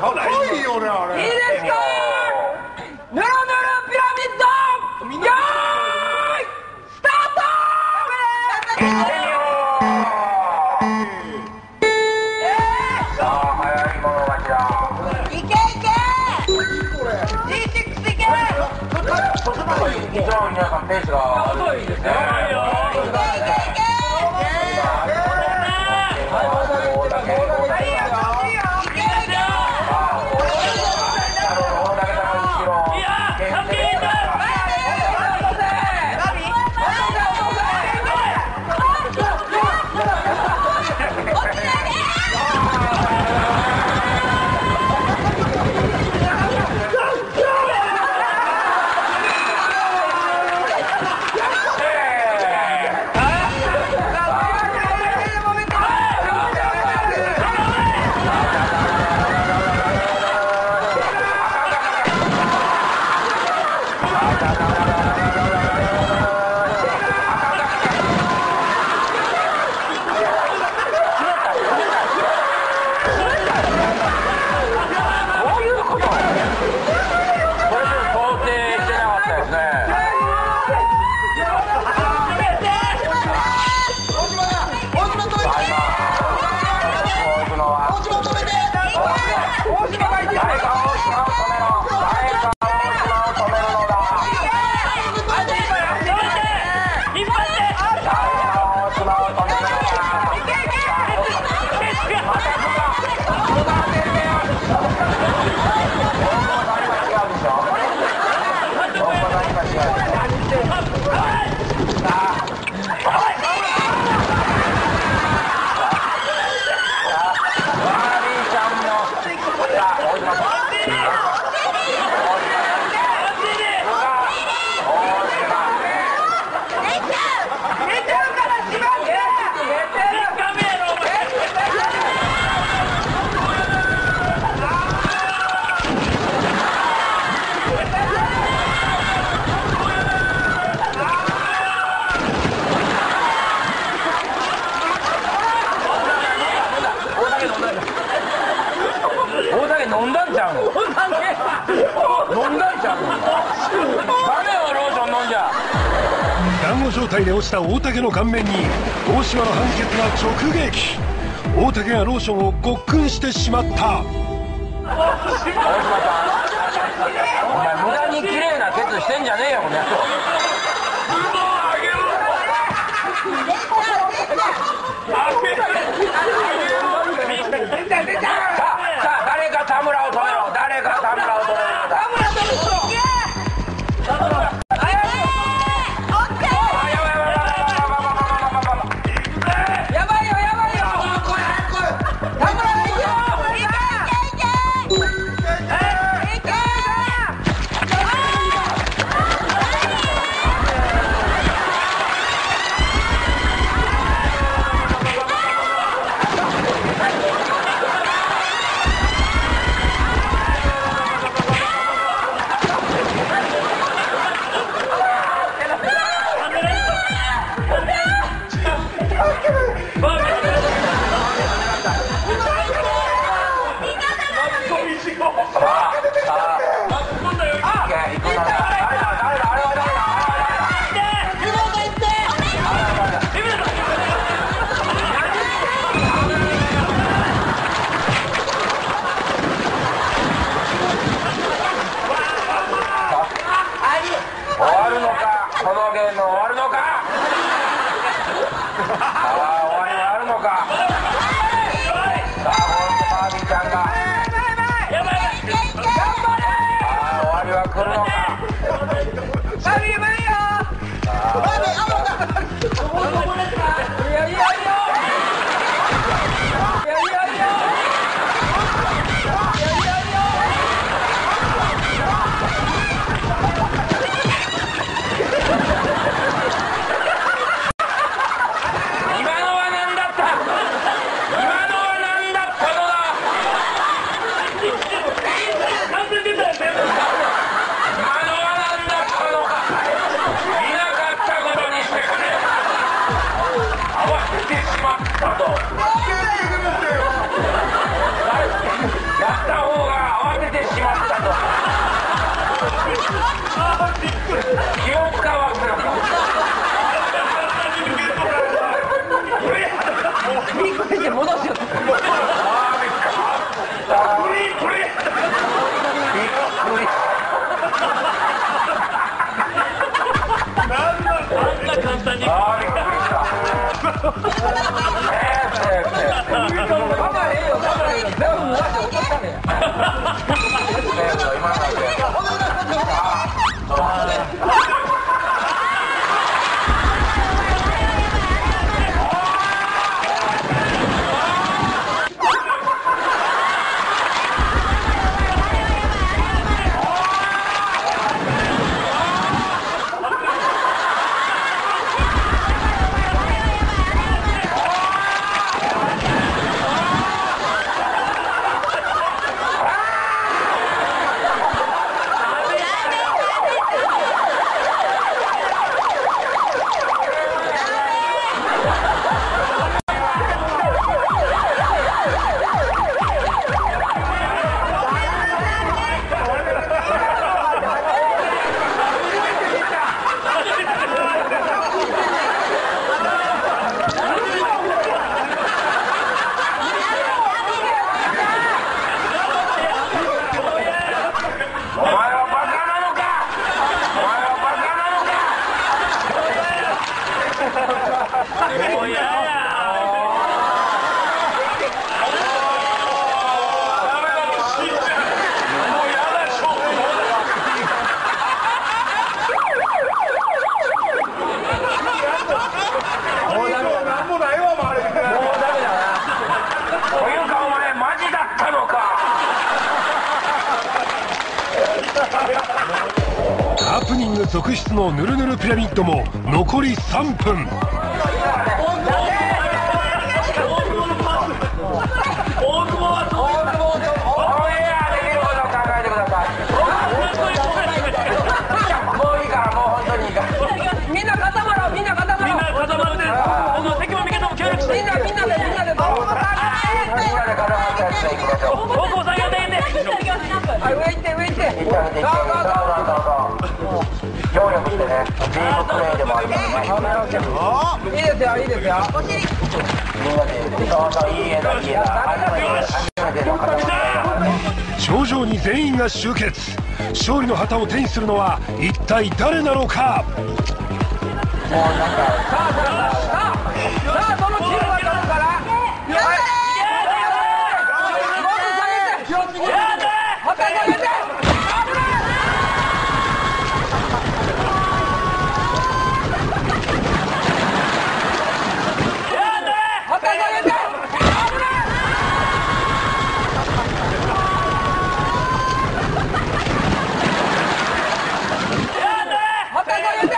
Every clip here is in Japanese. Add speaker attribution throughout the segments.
Speaker 1: 高いよねあれ。
Speaker 2: いいですか？ぬるぬるピラミッド！よーいスタート！
Speaker 3: 早い者勝ちだ
Speaker 4: いけいけ！G6 いけ
Speaker 3: 非常に皆さんペースが
Speaker 2: 遅いですね
Speaker 3: 好
Speaker 5: 好好状態で落ちた大竹の顔面に大島の判決が直撃。大竹がローションをごっくんしてしまった。
Speaker 3: 大島さんお前無駄に綺麗なケツしてんじゃねえよこの野郎。
Speaker 2: った方が慌て
Speaker 3: て
Speaker 2: しまったとだ
Speaker 3: びっくりった
Speaker 2: あびっくりしあんな簡
Speaker 3: 単に。たよ頑張れよ全部わし落としたね
Speaker 2: セいき
Speaker 3: ま
Speaker 1: し
Speaker 2: ょう
Speaker 1: 方向作業でいいんで
Speaker 3: はい上行って上行って
Speaker 2: でもありますね
Speaker 3: いいですよ。いいですよ
Speaker 2: みんなでそうそうい
Speaker 5: 頂上に全員が集結勝利の旗を手にするのは一体誰なのか
Speaker 2: もうなんか
Speaker 3: さあどのチームが取るからはい気をつけて旗下げて旗下げて旗下げて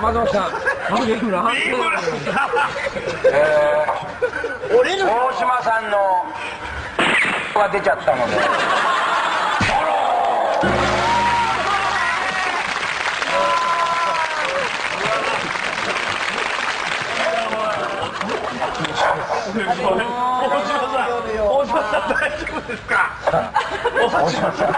Speaker 3: 松本さん、なん。で今の
Speaker 2: えー大島さんのが出ちゃったので。
Speaker 1: 大島さん。大島さん大丈夫ですか？
Speaker 2: 大島さん